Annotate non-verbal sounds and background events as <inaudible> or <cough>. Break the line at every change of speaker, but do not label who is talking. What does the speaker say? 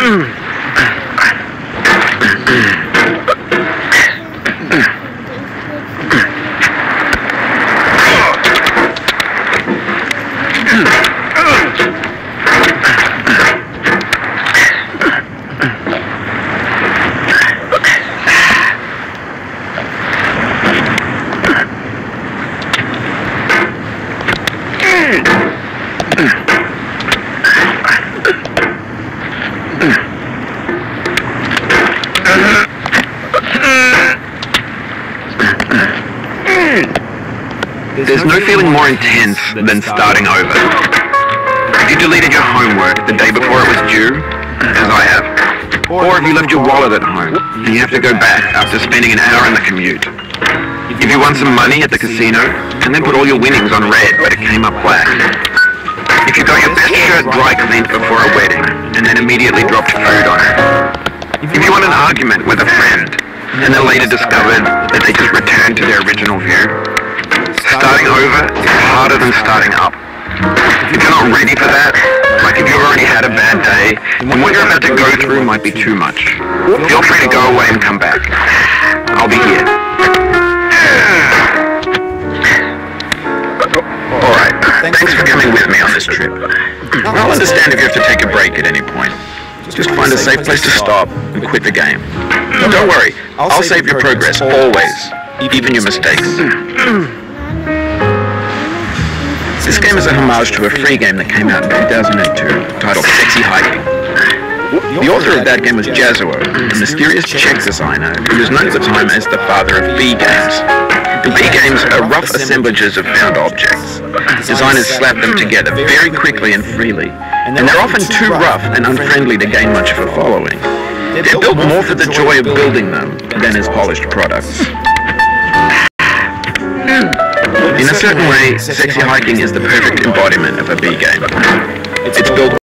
Mm-hmm. There's no feeling more intense than starting over. If you deleted your homework the day before it was due, as I have, or if you left your wallet at home and you have to go back after spending an hour in the commute. If you won some money at the casino and then put all your winnings on red but it came up black. If you got your best shirt dry cleaned before a wedding and then immediately dropped food on it. If you won an argument with a friend and then later discovered that they just returned to their original view. Starting over is harder than starting up. If you're not ready for that, like if you've already had a bad day, then what you're about to go through might be too much. Feel free to go away and come back. I'll be here. Alright, thanks for coming with me on this trip. I'll understand if you have to take a break at any point. Just find a safe place to stop and quit the game. Don't worry, I'll save your progress, always. Even your mistakes. <clears throat> This game is a homage to a free game that came out in 2002 titled Sexy Hiking. The author of that game was Jazzuo, a mysterious Czech designer who was known at the time as the father of B games. The B games are rough assemblages of found objects. Designers slap them together very quickly and freely, and they're often too rough and unfriendly to gain much of a following. They're built more for the joy of building them than as polished products. In a certain way, Sexy Hiking is the perfect embodiment of a B game. It's built